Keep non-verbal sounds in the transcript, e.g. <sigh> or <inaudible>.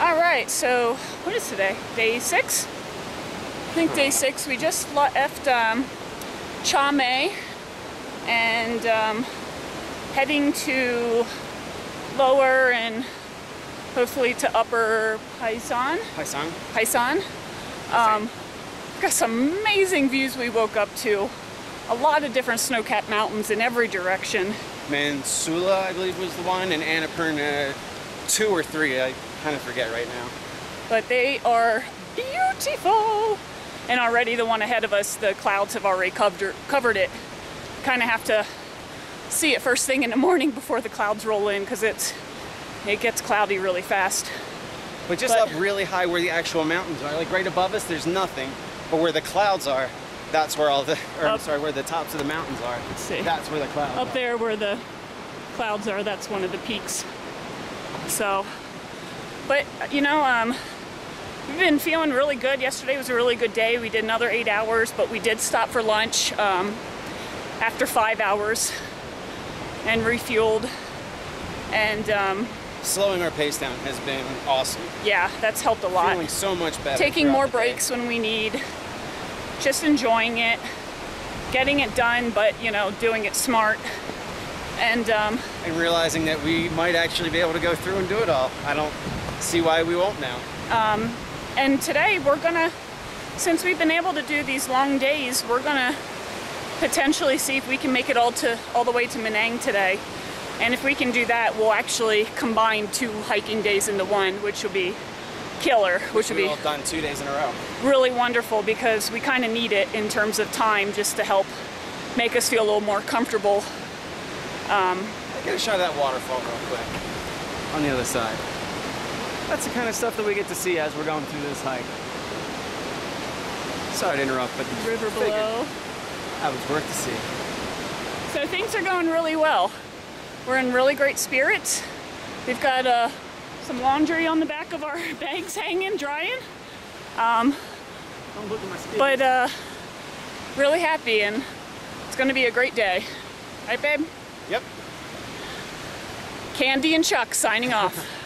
All right, so what is today? Day six? I think day six. We just left um, Chame and um, heading to lower and hopefully to upper Paisan. Paisan. Paisan. Um, got some amazing views we woke up to. A lot of different snow-capped mountains in every direction. Mansula, I believe, was the one, and Annapurna, two or three. I kind of forget right now. But they are beautiful. And already the one ahead of us, the clouds have already covered, covered it. Kind of have to see it first thing in the morning before the clouds roll in because it's it gets cloudy really fast. But just But- up really high where the actual mountains are, like right above us, there's nothing. But where the clouds are, that's where all the, or I'm sorry, where the tops of the mountains are. Let's see. That's where the clouds Up are. there where the clouds are, that's one of the peaks. So, but you know, um, we've been feeling really good. Yesterday was a really good day. We did another eight hours, but we did stop for lunch um, after five hours and refueled. And um, Slowing our pace down has been awesome. yeah, that's helped a lot. Feeling so much better. Taking more breaks when we need, just enjoying it, getting it done, but you know, doing it smart. And um, And realizing that we might actually be able to go through and do it all. I don't see why we won't now. and today we're gonna, since we've been able to do these long days, we're gonna potentially see if we can make it all to all the way to Manang today. And if we can do that, we'll actually combine two hiking days into one, which will be killer, which will be all done two days in a row. really wonderful because we kind of need it in terms of time just to help make us feel a little more comfortable. Get a shot of that waterfall real quick. On the other side. That's the kind of stuff that we get to see as we're going through this hike. Sorry to interrupt, but the River below. That was worth to see. So things are going really well. We're in really great spirits. We've got uh, some laundry on the back of our <laughs> bags hanging, drying. Don't look at my skin. But uh, really happy and it's gonna be a great day. Right, babe? Yep. Candy and Chuck signing off. <laughs>